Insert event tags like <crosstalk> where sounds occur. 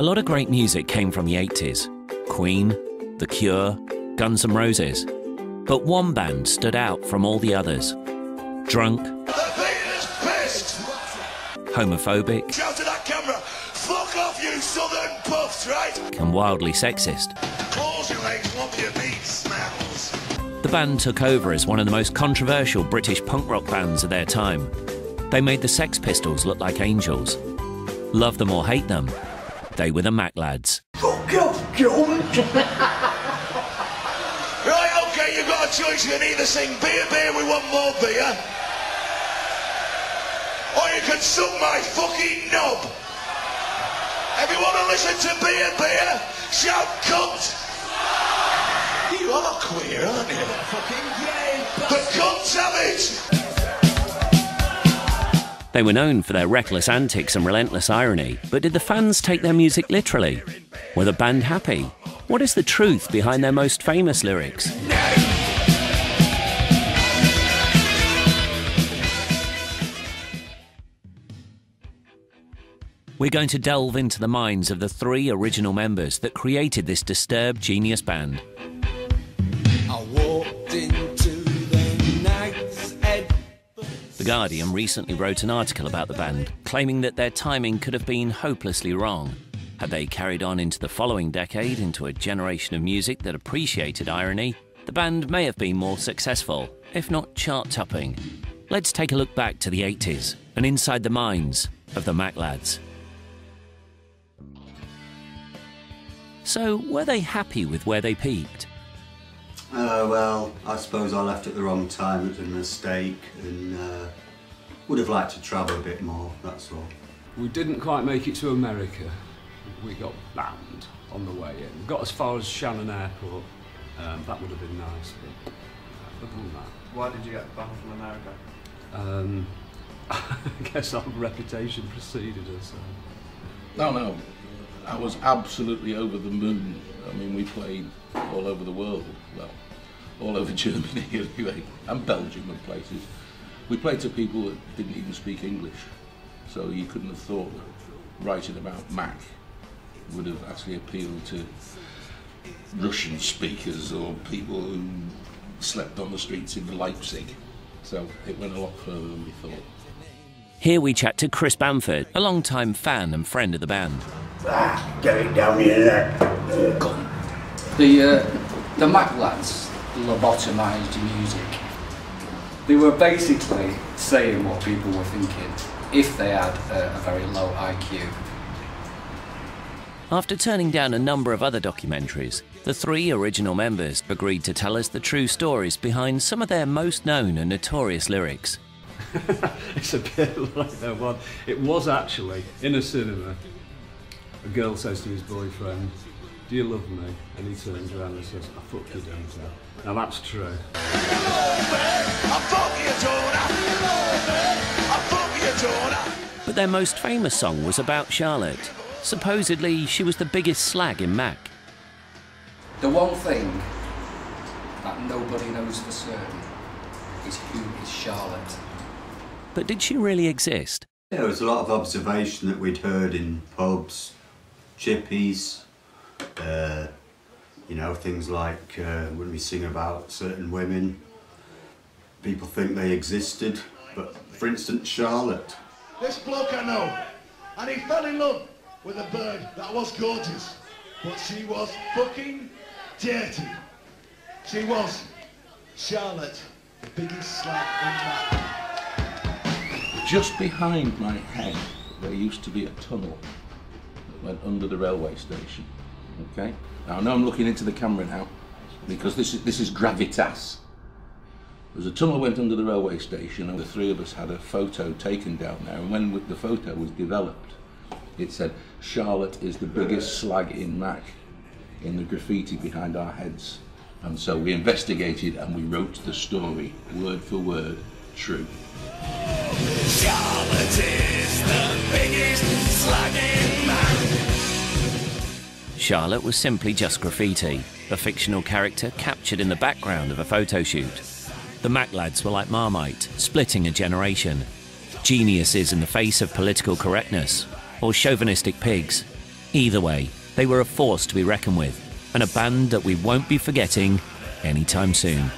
A lot of great music came from the 80s Queen, The Cure, Guns N' Roses. But one band stood out from all the others. Drunk, homophobic, Shout to that camera, fuck off you southern puffs, right? and wildly sexist. Legs, what your meat smells. The band took over as one of the most controversial British punk rock bands of their time. They made the Sex Pistols look like angels. Love them or hate them, they were the Macc Lads. Fuck off, cunt! right, okay, you've got a choice. You can either sing beer, beer, we want more beer. Or you can suck my fucking knob. If you want to listen to beer, beer, shout cunt. You are queer, aren't you? Fucking yeah. The cunts have it. They were known for their reckless antics and relentless irony, but did the fans take their music literally? Were the band happy? What is the truth behind their most famous lyrics? We're going to delve into the minds of the three original members that created this disturbed genius band. Guardian recently wrote an article about the band, claiming that their timing could have been hopelessly wrong. Had they carried on into the following decade, into a generation of music that appreciated irony, the band may have been more successful, if not chart topping. Let's take a look back to the 80s and inside the minds of the Macc Lads. So, were they happy with where they peaked? Uh, well, I suppose I left at the wrong time. It was a mistake, and uh, would have liked to travel a bit more. That's all. We didn't quite make it to America. We got banned on the way in. Got as far as Shannon Airport. Um, that would have been nice, but uh, other than that, Why did you get banned from America? um, <laughs> I guess our reputation preceded us. Uh, No, no. I was absolutely over the moon. I mean, we played all over the world. Well, all over <laughs> Germany anyway, and Belgium and places. We played to people that didn't even speak English. So you couldn't have thought that writing about Macc would have actually appealed to Russian speakers or people who slept on the streets in Leipzig. So it went a lot further than we thought. Here we chat to Chris Bamford, a long-time fan and friend of the band. Ah, get it down your neck. The uh, the Macc Lads lobotomised music. They were basically saying what people were thinking if they had a, a very low IQ. After turning down a number of other documentaries, the three original members agreed to tell us the true stories behind some of their most known and notorious lyrics. <laughs> it's a bit like that one. It was actually in a cinema. A girl says to his boyfriend, Do you love me? And he turns around and says, I fuck you, don't Now that's true. I fuck you, Jonah. I fuck you, Jonah. But their most famous song was about Charlotte. Supposedly, she was the biggest slag in Macc. The one thing that nobody knows for certain is who is Charlotte. But did she really exist? There was a lot of observation that we'd heard in pubs, chippies, uh, you know, things like uh, when we sing about certain women, people think they existed. But for instance, Charlotte, This bloke I know, and he fell in love with a bird that was gorgeous, but she was fucking dirty. She was Charlotte, the biggest slag in that. Just behind my head, there used to be a tunnel that went under the railway station. Okay. Now I know I'm looking into the camera now, because this is this is gravitas. There's a tunnel went under the railway station, and the three of us had a photo taken down there. And when the photo was developed, it said Charlotte is the biggest slag in Macc, in the graffiti behind our heads. And so we investigated and we wrote the story, word for word, true. Charlotte is the biggest slag in Charlotte was simply just graffiti, a fictional character captured in the background of a photo shoot. The Macc Lads were like Marmite, splitting a generation. Geniuses in the face of political correctness, or chauvinistic pigs. Either way, they were a force to be reckoned with, and a band that we won't be forgetting anytime soon.